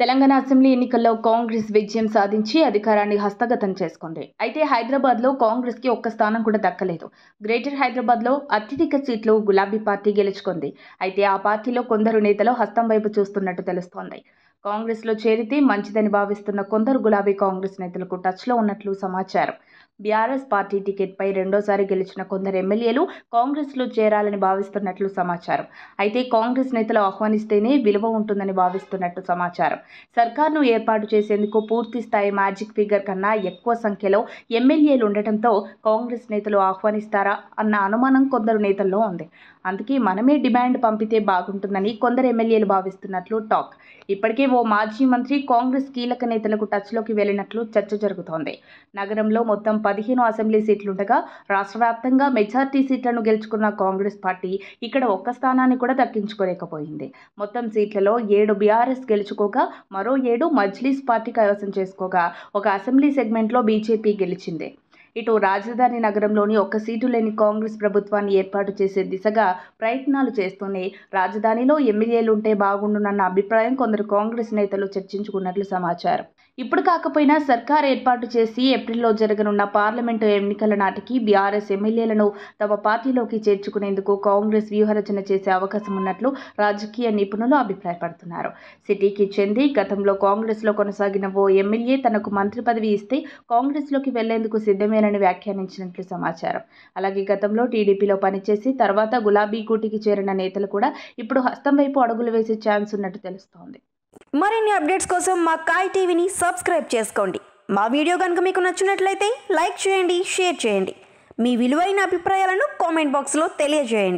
Telangana assembly ఎన్నికల్లో కాంగ్రెస్ విజయం సాధించి అధికారాన్ని హస్తగతం చేసుకుంది. అయితే హైదరాబాద్లో కాంగ్రెస్కి ఒక్క స్థానం కూడా దక్కలేదు. గ్రేటర్ హైదరాబాద్లో అత్యధిక సీట్లు గులాబీ పార్టీ గెలుచుకుంది. అయితే ఆ పార్టీలో కొందరు నేతలు హస్తం వైపు చూస్తున్నట్టు తెలుస్తోంది. కాంగ్రెస్లో చేరితే మంచిదని భావిస్తున్న కొందరు గులాబీ కాంగ్రెస్ నేతలకు టచ్లో ఉన్నట్లు సమాచారం. బీఆర్ఎస్ పార్టీ టికెట్పై రెండోసారి గెలిచిన కొందరు ఎమ్మెల్యేలు కాంగ్రెస్లో చేరాలని భావిస్తున్నట్లు సమాచారం. అయితే కాంగ్రెస్ నేతలు ఆహ్వానిస్తేనే విలువ ఉంటుందని భావిస్తున్నట్టు సమాచారం. సర్కార్ను ఏర్పాటు చేసేందుకు పూర్తి స్థాయి మ్యాజిక్ ఫిగర్ కన్నా ఎక్కువ సంఖ్యలో ఎమ్మెల్యేలు ఉండటంతో కాంగ్రెస్ నేతలు ఆహ్వానిస్తారా అన్న అనుమానం కొందరు నేతల్లో ఉంది. అందుకే మనమే డిమాండ్ పంపితే బాగుంటుందని కొందరు ఎమ్మెల్యేలు భావిస్తున్నట్లు టాక్. ఇప్పటికే ఓ మాజీ మంత్రి కాంగ్రెస్ కీలక నేతలకు టచ్లోకి వెళ్ళినట్లు చర్చ జరుగుతోంది. నగరంలో మొత్తం పదిహేను అసెంబ్లీ సీట్లుండగా రాష్ట్ర వ్యాప్తంగా మెజార్టీ సీట్లను గెలుచుకున్న కాంగ్రెస్ పార్టీ ఇక్కడ ఒక్క స్థానాన్ని కూడా దక్కించుకోలేకపోయింది. మొత్తం సీట్లలో ఏడు బీఆర్ఎస్ గెలుచుకోగా మరో ఏడు మజ్లీస్ పార్టీ కైవసం చేసుకోగా ఒక అసెంబ్లీ సెగ్మెంట్లో బీజేపీ గెలిచింది. ఇటు రాజధాని నగరంలోని ఒక్క సీటు లేని కాంగ్రెస్ ప్రభుత్వాన్ని ఏర్పాటు చేసే దిశగా ప్రయత్నాలు చేస్తూనే రాజధానిలో ఎమ్మెల్యేలు ఉంటే బాగుండునన్న అభిప్రాయం కొందరు కాంగ్రెస్ నేతలు చర్చించుకున్నట్లు సమాచారం. ఇప్పుడు కాకపోయినా సర్కార్ ఏర్పాటు చేసి ఏప్రిల్లో జరగనున్న పార్లమెంటు ఎన్నికల నాటికి బీఆర్ఎస్ ఎమ్మెల్యేలను తమ పార్టీలోకి చేర్చుకునేందుకు కాంగ్రెస్ వ్యూహరచన చేసే అవకాశం ఉన్నట్లు రాజకీయ నిపుణులు అభిప్రాయపడుతున్నారు. సిటీకి చెంది గతంలో కాంగ్రెస్లో కొనసాగిన ఓ ఎమ్మెల్యే తనకు మంత్రి పదవి ఇస్తే కాంగ్రెస్లోకి వెళ్ళేందుకు సిద్ధమేనని వ్యాఖ్యానించినట్లు సమాచారం. అలాగే గతంలో టీడీపీలో పనిచేసి తర్వాత గులాబీ కూటికి చేరిన నేతలు కూడా ఇప్పుడు హస్తం వైపు అడుగులు వేసే ఛాన్స్ ఉన్నట్టు తెలుస్తోంది. మరిన్ని అప్డేట్స్ కోసం మా కాయ్ టీవీని సబ్స్క్రైబ్ చేసుకోండి. మా వీడియో కనుక మీకు నచ్చినట్లయితే లైక్ చేయండి షేర్ చేయండి. మీ విలువైన అభిప్రాయాలను కామెంట్ బాక్స్లో తెలియజేయండి.